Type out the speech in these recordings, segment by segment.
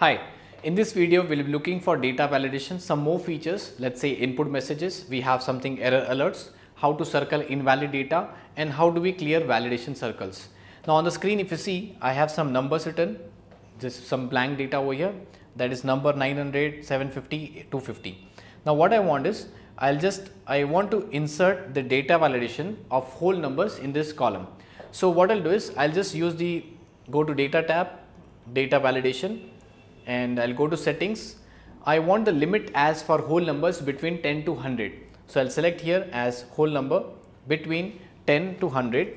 Hi, in this video we will be looking for data validation, some more features, let's say input messages, we have something error alerts, how to circle invalid data and how do we clear validation circles. Now on the screen if you see I have some numbers written, just some blank data over here that is number 900, 750, 250. Now what I want is I'll just I want to insert the data validation of whole numbers in this column. So what I'll do is I'll just use the go to data tab, data validation and I'll go to settings. I want the limit as for whole numbers between 10 to 100. So I'll select here as whole number between 10 to 100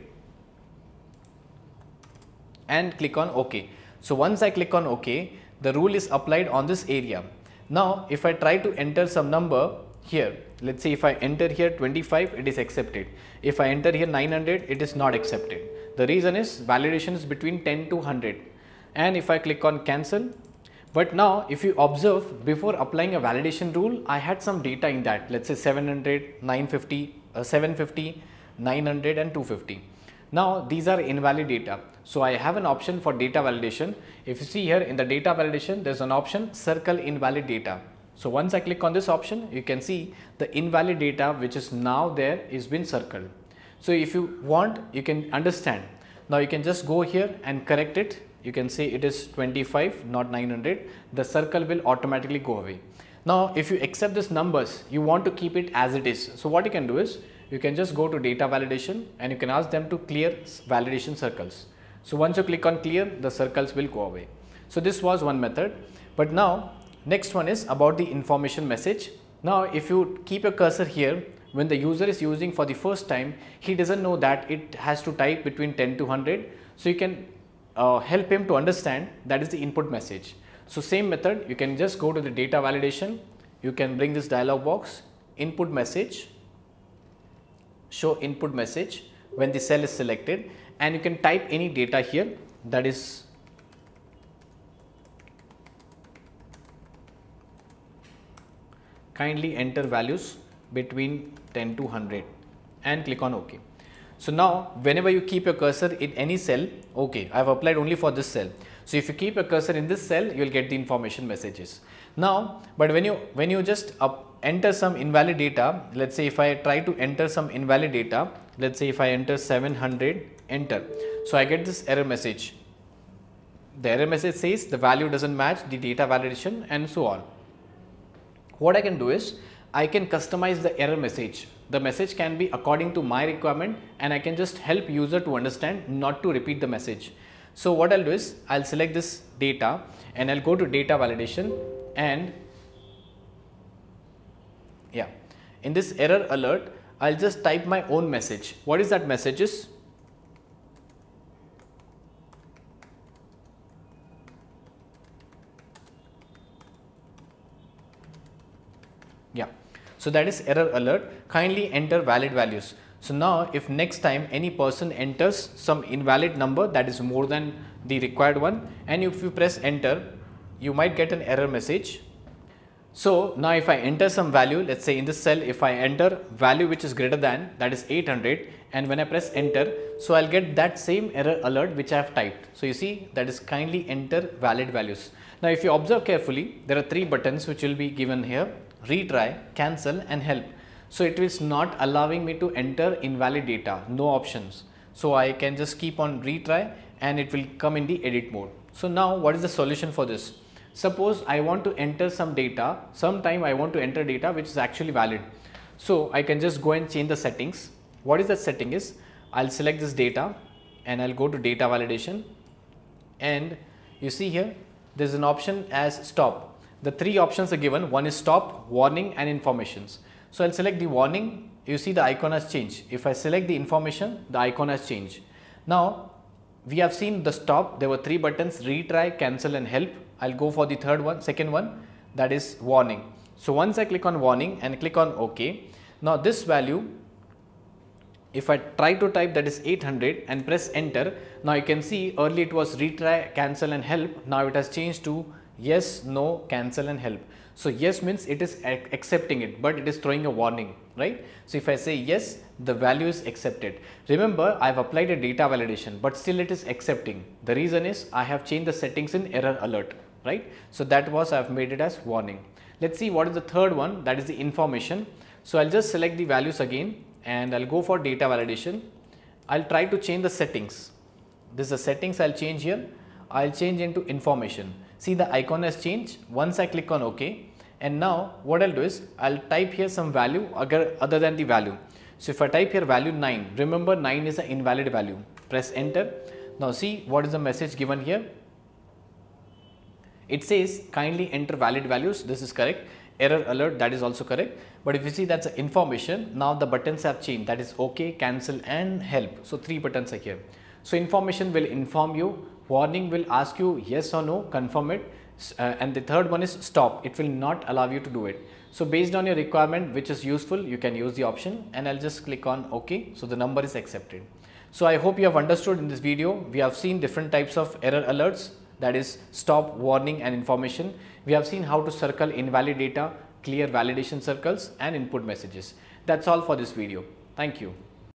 and click on OK. So once I click on OK, the rule is applied on this area. Now if I try to enter some number here, let's say if I enter here 25, it is accepted. If I enter here 900, it is not accepted. The reason is validation is between 10 to 100 and if I click on cancel, but now if you observe before applying a validation rule, I had some data in that let's say 700, 950, uh, 750, 900 and 250. Now these are invalid data. So I have an option for data validation. If you see here in the data validation, there's an option circle invalid data. So once I click on this option, you can see the invalid data which is now there is been circled. So if you want, you can understand. Now you can just go here and correct it. You can see it is 25, not 900. The circle will automatically go away. Now if you accept these numbers, you want to keep it as it is. So what you can do is, you can just go to data validation and you can ask them to clear validation circles. So once you click on clear, the circles will go away. So this was one method. But now next one is about the information message. Now if you keep a cursor here, when the user is using for the first time, he doesn't know that it has to type between 10 to 100. So you can uh, help him to understand that is the input message. So same method, you can just go to the data validation. You can bring this dialog box, input message, show input message when the cell is selected and you can type any data here that is kindly enter values between 10 to 100 and click on OK. So now whenever you keep your cursor in any cell, okay, I have applied only for this cell. So if you keep a cursor in this cell, you will get the information messages. Now, but when you when you just enter some invalid data, let's say if I try to enter some invalid data, let's say if I enter 700, enter. So I get this error message. The error message says the value doesn't match the data validation and so on. What I can do is I can customize the error message. The message can be according to my requirement and I can just help user to understand not to repeat the message. So what I'll do is I'll select this data and I'll go to data validation and yeah in this error alert I'll just type my own message. What is that message is? Yeah. So that is error alert. Kindly enter valid values. So now if next time any person enters some invalid number that is more than the required one and if you press enter, you might get an error message. So now if I enter some value, let's say in this cell, if I enter value which is greater than that is 800 and when I press enter, so I'll get that same error alert which I have typed. So you see that is kindly enter valid values. Now if you observe carefully, there are three buttons which will be given here, retry, cancel and help. So it is not allowing me to enter invalid data, no options. So I can just keep on retry and it will come in the edit mode. So now what is the solution for this? Suppose I want to enter some data, sometime I want to enter data which is actually valid. So I can just go and change the settings. What is the setting is? I'll select this data and I'll go to data validation and you see here there's an option as stop. The three options are given, one is stop, warning and informations. So I'll select the warning, you see the icon has changed. If I select the information, the icon has changed. Now we have seen the stop, there were three buttons, retry, cancel and help. I'll go for the third one, second one that is warning. So once I click on warning and click on OK, now this value if I try to type that is 800 and press enter, now you can see earlier it was retry, cancel and help, now it has changed to yes, no, cancel and help. So yes means it is accepting it, but it is throwing a warning, right? So if I say yes, the value is accepted. Remember, I have applied a data validation, but still it is accepting. The reason is I have changed the settings in error alert. right. So, that was I have made it as warning. Let us see what is the third one that is the information. So, I will just select the values again and I will go for data validation. I will try to change the settings. This is the settings I will change here. I will change into information. See the icon has changed. Once I click on OK and now what I will do is I will type here some value other than the value. So, if I type here value 9, remember 9 is an invalid value. Press enter. Now, see what is the message given here it says kindly enter valid values, this is correct. Error alert, that is also correct. But if you see that's information, now the buttons have changed, that is OK, cancel and help. So, three buttons are here. So, information will inform you, warning will ask you yes or no, confirm it. Uh, and the third one is stop, it will not allow you to do it. So, based on your requirement which is useful, you can use the option and I will just click on OK. So, the number is accepted. So, I hope you have understood in this video, we have seen different types of error alerts that is stop, warning and information. We have seen how to circle invalid data, clear validation circles and input messages. That's all for this video. Thank you.